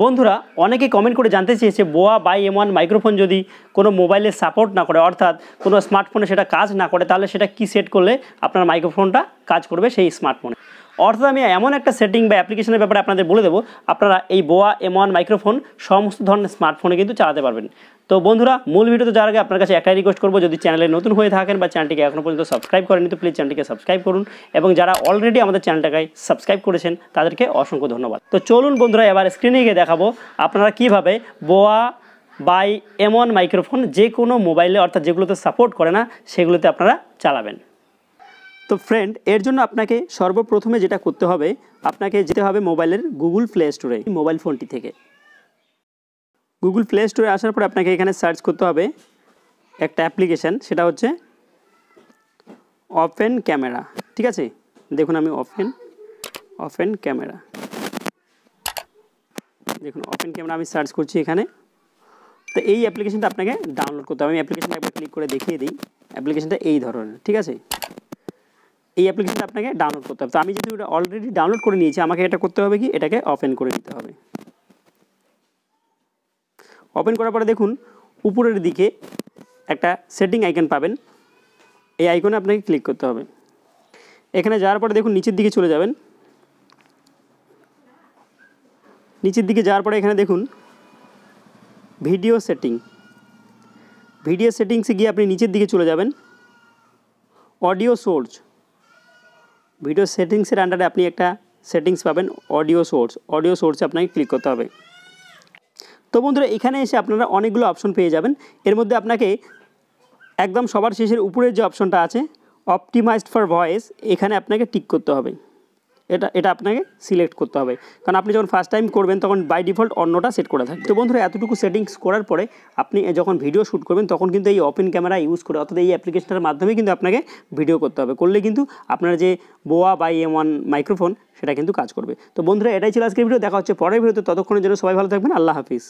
বন্ধুরা অনেকে কমেন্ট করে জানতে চেয়েছে Boya by M one microphone যদি কোনো মোবাইলে সাপোর্ট না করে, অর্থাৎ কোনো স্মার্টফোনে সেটা কাজ না করে, তাহলে সেটা কি সেট করলে আপনার মাইক্রোফোনটা কাজ করবে সেই স্মার্টফোনে অর্থাৎ আমি এমন একটা সেটিং বা অ্যাপ্লিকেশনের ব্যাপারে আপনাদের বলে দেবো, আপনারা এই বোয়া এম ওয়ান মাইক্রোফোন সমস্ত ধরনের স্মার্টফোনে কিন্তু চালাতে পারবেন। তো বন্ধুরা, মূল ভিডিওতে যাওয়ার আগে আপনার কাছে একটাই রিকোয়েস্ট করব, যদি চ্যানেলে নতুন হয়ে থাকেন বা চ্যানেলটিকে এখনও পর্যন্ত সাবস্ক্রাইব করেনি তো প্লিজ চ্যানেলটিকে সাবস্ক্রাইব করুন এবং যারা অলরেডি আমাদের চ্যানেলটাকে সাবস্ক্রাইব করেছেন, তাদেরকে অসংখ্য ধন্যবাদ। তো চলুন বন্ধুরা, এবার স্ক্রিনে গিয়ে দেখাবো আপনারা কীভাবে বোয়া বাই এমন মাইক্রোফোন যে কোনো মোবাইলে অর্থাৎ যেগুলোতে সাপোর্ট করে না, সেগুলোতে আপনারা চালাবেন। তো ফ্রেন্ড এর জন্য আপনাকে সর্বপ্রথমে যেটা করতে হবে, আপনাকে যেতে হবে মোবাইলের গুগল প্লে স্টোরে মোবাইল ফোনটি থেকে। গুগল প্লে স্টোরে আসার পর আপনাকে এখানে সার্চ করতে হবে একটা অ্যাপ্লিকেশান সেটা হচ্ছে ওপেন ক্যামেরা ঠিক আছে? দেখুন আমি ওপেন ওপেন ক্যামেরা দেখুন ওপেন ক্যামেরা আমি সার্চ করছি এখানে। তো এই অ্যাপ্লিকেশানটা আপনাকে ডাউনলোড করতে হবে। আমি অ্যাপ্লিকেশনটা একবার ক্লিক করে দেখিয়ে দিই। অ্যাপ্লিকেশনটা এই ধরনের, ঠিক আছে? এই অ্যাপ্লিকেশনটা আপনাকে ডাউনলোড করতে হবে। তো আমি যেহেতু এটা অলরেডি ডাউনলোড করে নিয়েছি, আমাকে এটা করতে হবে কি? এটাকে ওপেন করে নিতে হবে। ওপেন করার পরে দেখুন, উপরের দিকে একটা সেটিং আইকন পাবেন। এই আইকনে আপনাকে ক্লিক করতে হবে। এখানে যাওয়ার পরে দেখুন, নিচের দিকে চলে যাবেন। নিচের দিকে যাওয়ার পরে এখানে দেখুন ভিডিও সেটিং ভিডিও সেটিংসে গিয়ে আপনি নিচের দিকে চলে যাবেন। অডিও সোর্স ভিডিও সেটিংসের আন্ডারে আপনি একটা সেটিংস পাবেন অডিও সোর্স অডিও সোর্সে আপনাকে ক্লিক করতে হবে। তো বন্ধুরা, এখানে এসে আপনারা অনেকগুলো অপশন পেয়ে যাবেন। এর মধ্যে আপনাকে একদম সবার শেষের উপরের যে অপশনটা আছে অপটিমাইজড ফর ভয়েস এখানে আপনাকে টিক করতে হবে। এটা এটা আপনাকে সিলেক্ট করতে হবে। কারণ আপনি যখন ফার্স্ট টাইম করবেন, তখন বাই ডিফল্ট অন্যটা সেট করা থাকে তো বন্ধুরা, এতটুকু সেটিংস করার পরে আপনি যখন ভিডিও শ্যুট করবেন, তখন কিন্তু এই ওপেন ক্যামেরা ইউজ করে, অর্থাৎ এই অ্যাপ্লিকেশনের মাধ্যমে কিন্তু আপনাকে ভিডিও করতে হবে। করলে কিন্তু আপনার যে Boya by M one microphone সেটা কিন্তু কাজ করবে। তো বন্ধুরা, এটাই ছিল আজকের ভিডিও দেখা হচ্ছে পরের ভিডিওতে ততক্ষণের জন্য সবাই ভালো থাকবেন। আল্লাহ হাফিজ।